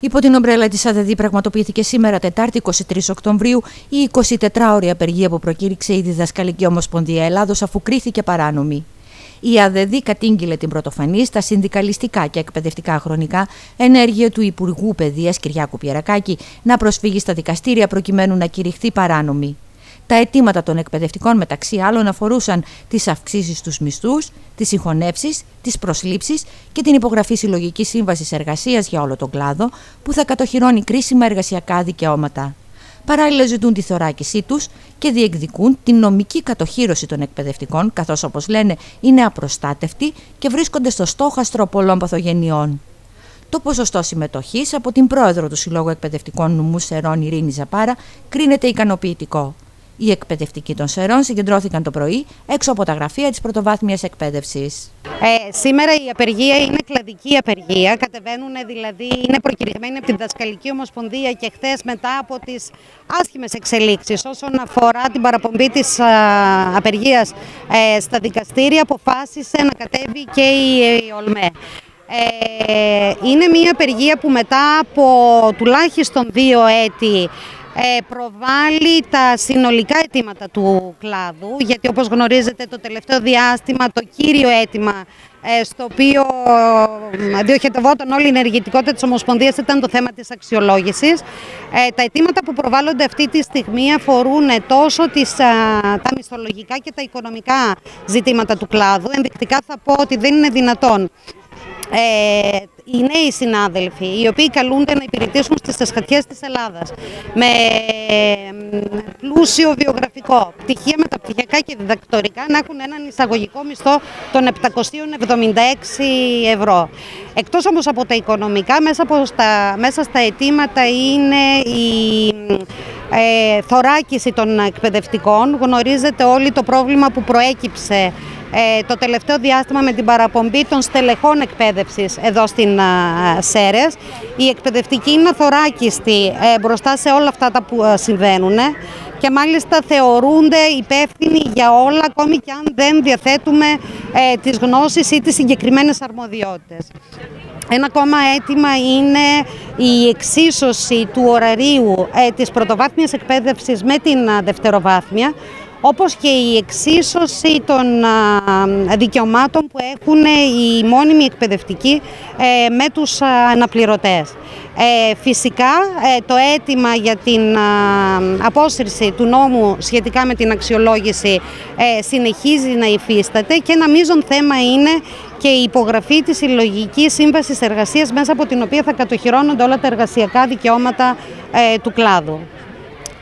Υπό την ομπρέλα της ΑΔΔ πραγματοποιήθηκε σήμερα, Τετάρτη 23 Οκτωβρίου, η 24ωρη απεργία που προκήρυξε η Διδασκαλική Ομοσπονδία Ελλάδος αφού κρίθηκε παράνομη. Η ΑΔΔ κατήγγειλε την πρωτοφανή στα συνδικαλιστικά και εκπαιδευτικά χρονικά ενέργεια του Υπουργού Παιδείας Κυριάκου Πιερακάκη να προσφύγει στα δικαστήρια προκειμένου να κηρυχθεί παράνομη. Τα αιτήματα των εκπαιδευτικών μεταξύ άλλων αφορούσαν τις αυξήσεις στους μισθούς, τις συγχωνεύσεις, τις προσλήψεις και την υπογραφή συλλογική σύμβασης εργασίας για όλο τον κλάδο που θα κατοχυρώνει κρίσιμα εργασιακά δικαιώματα. Παράλληλα ζητούν τη θωράκισή τους και διεκδικούν την νομική κατοχύρωση των εκπαιδευτικών καθώς όπως λένε είναι απροστάτευτοι και βρίσκονται στο στόχαστρο πολλών παθογενειών. Το ποσοστό συμμετοχής από την πρόεδρο του Συλλόγου Εκπαιδευτικών Νομού Σερών Ειρήνη Ζαπάρα κρίνεται ικανοποιητικό. Οι εκπαιδευτικοί των Σερών συγκεντρώθηκαν το πρωί έξω από τα γραφεία της πρωτοβάθμιας εκπαίδευσης. Ε, σήμερα η απεργία είναι κλαδική απεργία, κατεβαίνουν δηλαδή, είναι προκηρυγμένοι από την Δασκαλική Ομοσπονδία και χθες μετά από τις άσχημες εξελίξεις όσον αφορά την παραπομπή της α, απεργίας ε, στα δικαστήρια αποφάσισε να κατέβει και η, η ΟΛΜΕ. Ε, είναι μια απεργία που μετά από τουλάχιστον δύο έτη ε, προβάλλει τα συνολικά αιτήματα του κλάδου, γιατί όπως γνωρίζετε το τελευταίο διάστημα το κύριο αίτημα ε, στο οποίο ε, διοχετευόταν όλη η ενεργητικότητα της Ομοσπονδίας ήταν το θέμα της αξιολόγησης. Τα αιτήματα που προβάλλονται αυτή τη στιγμή αφορούν τόσο τις, τα μισθολογικά και τα οικονομικά ζητήματα του κλάδου. Ενδεικτικά θα πω ότι δεν είναι δυνατόν ε, οι νέοι συνάδελφοι, οι οποίοι καλούνται να υπηρετήσουν στις εσχατιές της Ελλάδας με πλούσιο βιογραφικό, πτυχία μεταπτυχιακά και διδακτορικά να έχουν έναν εισαγωγικό μισθό των 776 ευρώ. Εκτός όμως από τα οικονομικά, μέσα, από στα, μέσα στα αιτήματα είναι η ε, θωράκιση των εκπαιδευτικών. Γνωρίζετε όλοι το πρόβλημα που προέκυψε ε, το τελευταίο διάστημα με την παραπομπή των στελεχών εκπαίδευσης εδώ στην ΣΕΡΕΣ. Οι εκπαιδευτικοί είναι αθωράκιστοι ε, μπροστά σε όλα αυτά τα που ε, συμβαίνουν και μάλιστα θεωρούνται υπεύθυνοι για όλα ακόμη και αν δεν διαθέτουμε ε, τις γνώσεις ή τις συγκεκριμένες αρμοδιότητες. Ένα ακόμα αίτημα είναι η εξίσωση του ωραρίου ε, της πρωτοβάθμιας εκπαίδευσης με την δευτεροβάθμια, όπως και η εξίσωση των δικαιωμάτων που έχουν οι μόνιμοι εκπαιδευτικοί ε, με τους αναπληρωτές. Ε, φυσικά ε, το αίτημα για την απόσυρση του νόμου σχετικά με την αξιολόγηση συνεχίζει να υφίσταται και ένα μείζον θέμα είναι και η υπογραφή της συλλογική σύμβασης εργασίας μέσα από την οποία θα κατοχυρώνονται όλα τα εργασιακά δικαιώματα του κλάδου.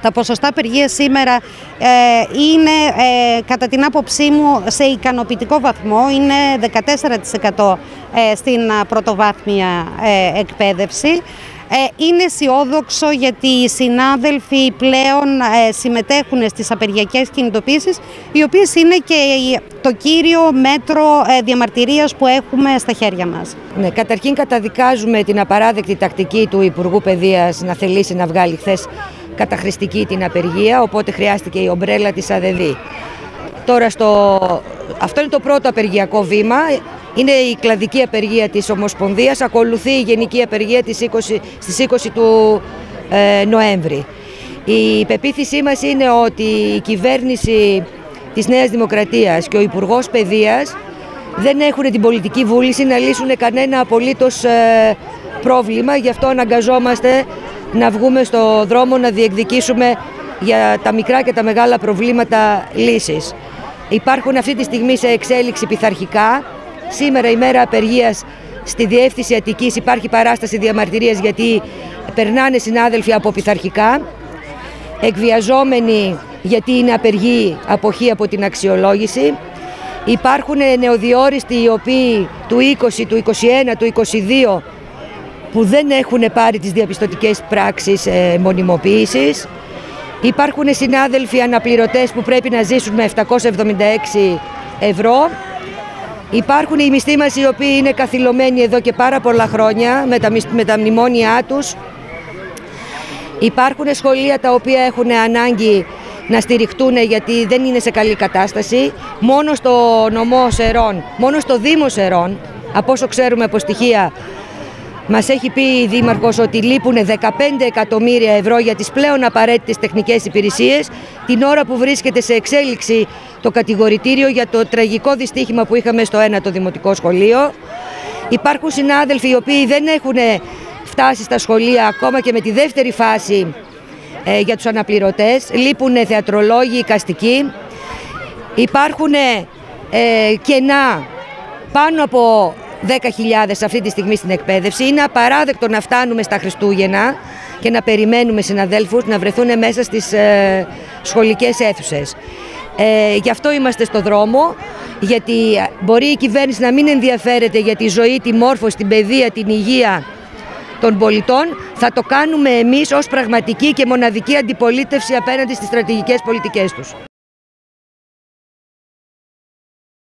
Τα ποσοστά απεργίας σήμερα ε, είναι ε, κατά την άποψή μου σε ικανοποιητικό βαθμό, είναι 14% ε, στην πρωτοβάθμια εκπαίδευση. Είναι αισιόδοξο γιατί οι συνάδελφοι πλέον συμμετέχουν στις απεργιακές κινητοποίησεις οι οποίες είναι και το κύριο μέτρο διαμαρτυρίας που έχουμε στα χέρια μας. Ναι, καταρχήν καταδικάζουμε την απαράδεκτη τακτική του Υπουργού Παιδείας να θελήσει να βγάλει χθες καταχρηστική την απεργία, οπότε χρειάστηκε η ομπρέλα της ΑΔΔ. Τώρα στο... αυτό είναι το πρώτο απεργιακό βήμα. Είναι η κλαδική απεργία της Ομοσπονδίας, ακολουθεί η γενική απεργία της 20, στις 20 του ε, Νοέμβρη. Η πεποίθησή μας είναι ότι η κυβέρνηση της Νέας Δημοκρατίας και ο Υπουργός Παιδείας δεν έχουν την πολιτική βούληση να λύσουν κανένα απολύτως ε, πρόβλημα, γι' αυτό αναγκαζόμαστε να βγούμε στο δρόμο να διεκδικήσουμε για τα μικρά και τα μεγάλα προβλήματα λύσεις. Υπάρχουν αυτή τη στιγμή σε εξέλιξη πειθαρχικά. Σήμερα η μέρα απεργίας στη Διεύθυνση Αττικής υπάρχει παράσταση διαμαρτυρίας γιατί περνάνε συνάδελφοι από πειθαρχικά, εκβιαζόμενοι γιατί είναι απεργοί αποχή από την αξιολόγηση. Υπάρχουν νεοδιόριστοι οι οποίοι του 20, του 21, του 22 που δεν έχουν πάρει τις διαπιστωτικές πράξεις ε, μονιμοποίησης. Υπάρχουν συνάδελφοι αναπληρωτές που πρέπει να ζήσουν με 776 ευρώ. Υπάρχουν οι μισθοί μας οι οποίοι είναι καθυλωμένοι εδώ και πάρα πολλά χρόνια με τα, με τα μνημόνια τους. Υπάρχουν σχολεία τα οποία έχουν ανάγκη να στηριχτούν γιατί δεν είναι σε καλή κατάσταση. Μόνο στο νομό Σερών, μόνο στο Δήμο Σερών, από όσο ξέρουμε από στοιχεία Μας έχει πει η Δήμαρχος ότι λείπουν 15 εκατομμύρια ευρώ για τις πλέον απαραίτητες τεχνικές υπηρεσίες την ώρα που βρίσκεται σε εξέλιξη το κατηγορητήριο για το τραγικό δυστύχημα που είχαμε στο ένα το δημοτικό σχολείο. Υπάρχουν συνάδελφοι οι οποίοι δεν έχουν φτάσει στα σχολεία ακόμα και με τη δεύτερη φάση ε, για τους αναπληρωτές. Λείπουν θεατρολόγοι, οικαστικοί. Υπάρχουν ε, κενά πάνω από 10.000 αυτή τη στιγμή στην εκπαίδευση. Είναι απαράδεκτο να φτάνουμε στα Χριστούγεννα και να περιμένουμε συναδέλφους να βρεθούν μέσα στις ε, σχολικές αίθουσες. Ε, γι' αυτό είμαστε στο δρόμο, γιατί μπορεί η κυβέρνηση να μην ενδιαφέρεται για τη ζωή, τη μόρφωση, την παιδεία, την υγεία των πολιτών. Θα το κάνουμε εμείς ως πραγματική και μοναδική αντιπολίτευση απέναντι στις στρατηγικές πολιτικές τους.